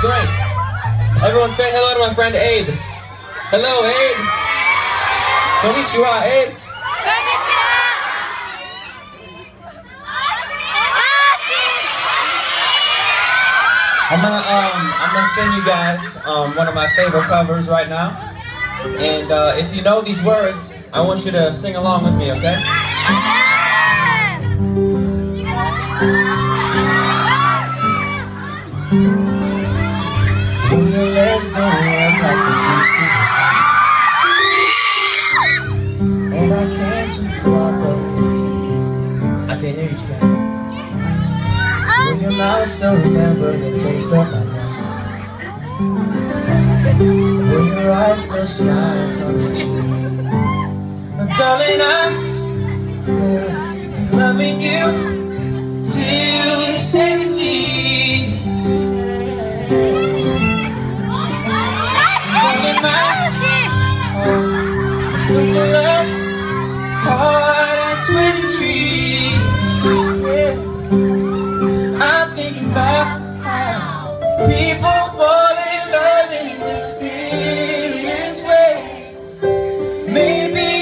great. Everyone say hello to my friend Abe. Hello, Abe. Konnichiwa, Abe. I'm gonna um I'm gonna sing you guys um one of my favorite covers right now. And uh, if you know these words, I want you to sing along with me, okay? When your legs don't work like they used to And I can't sweep you off of feet I can't hear you, Japan Will your mouth still remember the taste of my love? Will your eyes still smile from your cheek? Darling, I will be loving you People fall in love in mysterious ways. Maybe